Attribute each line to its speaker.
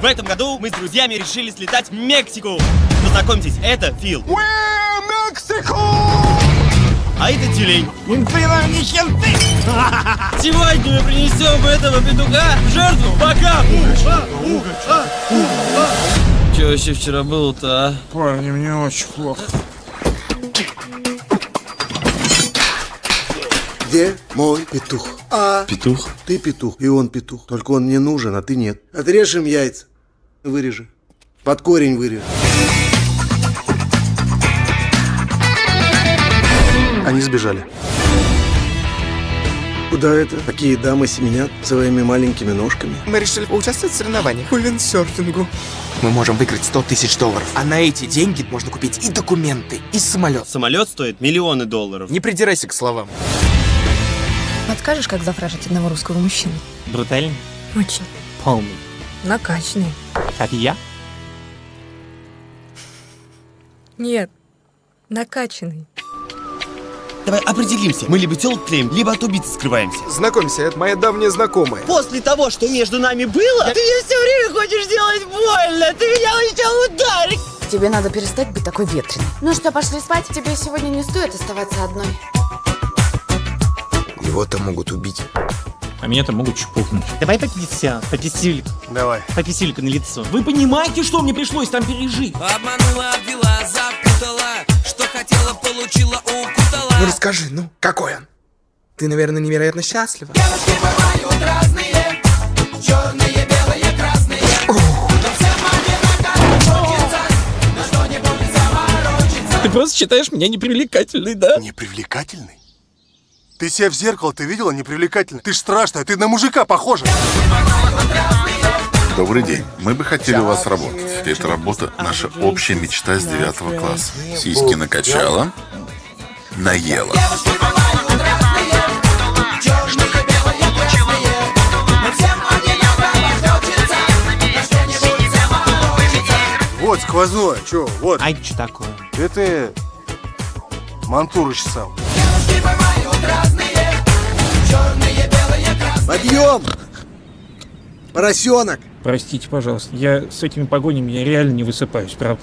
Speaker 1: В этом году мы с друзьями решили слетать в Мексику. Познакомьтесь, это Фил. А это тюлень. Сегодня мы принесем этого петуха в жертву богам. Че вообще вчера было-то, а?
Speaker 2: Парни, мне очень плохо.
Speaker 3: Где мой петух? А,
Speaker 1: Петух?
Speaker 3: ты петух, и он петух. Только он мне нужен, а ты нет. Отрежь им яйца. Вырежи. Под корень вырежи. Они сбежали. Куда это? Такие дамы семенят своими маленькими ножками.
Speaker 2: Мы решили поучаствовать в соревнованиях по виндсерфингу. Мы можем выиграть 100 тысяч долларов. А на эти деньги можно купить и документы, и самолет.
Speaker 1: Самолет стоит миллионы долларов.
Speaker 2: Не придирайся к словам.
Speaker 4: Подскажешь, как зафражить одного русского мужчину?
Speaker 5: Брутальный,
Speaker 4: Очень.
Speaker 5: полный,
Speaker 4: Накачанный.
Speaker 5: Как я.
Speaker 4: Нет, накачанный.
Speaker 1: Давай определимся. Мы либо телок клеим, либо от убийцы скрываемся.
Speaker 2: Знакомься, это моя давняя знакомая.
Speaker 1: После того, что между нами было, ты мне все время хочешь делать больно. Ты меня хотел ударить.
Speaker 6: Тебе надо перестать быть такой ветреной. Ну что, пошли спать? Тебе сегодня не стоит оставаться одной.
Speaker 2: Его-то могут убить.
Speaker 5: А меня-то могут чпухнуть. Давай по пися, по писюльку,
Speaker 3: Давай.
Speaker 5: по писюльку на лицо. Вы понимаете, что мне пришлось там пережить?
Speaker 7: Обманула, обвела, запутала Что хотела, получила, укутала
Speaker 2: Ну расскажи, ну, какой он? Ты, наверное, невероятно счастлива.
Speaker 7: Девушки бывают разные Черные, белые, красные
Speaker 5: Ты просто считаешь меня непривлекательной, да?
Speaker 8: Непривлекательный? Ты себя в зеркало ты видела непривлекательный? Ты ж страшная, ты на мужика похожа.
Speaker 9: Добрый день. Мы бы хотели у вас работать. Эта работа – наша общая мечта с девятого класса. Сиськи накачала, наела.
Speaker 8: Вот сквозное, чё, вот.
Speaker 5: Ай, что такое?
Speaker 8: Это Мантуру чесал.
Speaker 3: Подъем! Поросенок!
Speaker 5: Простите, пожалуйста, я с этими погонями я реально не высыпаюсь, правда.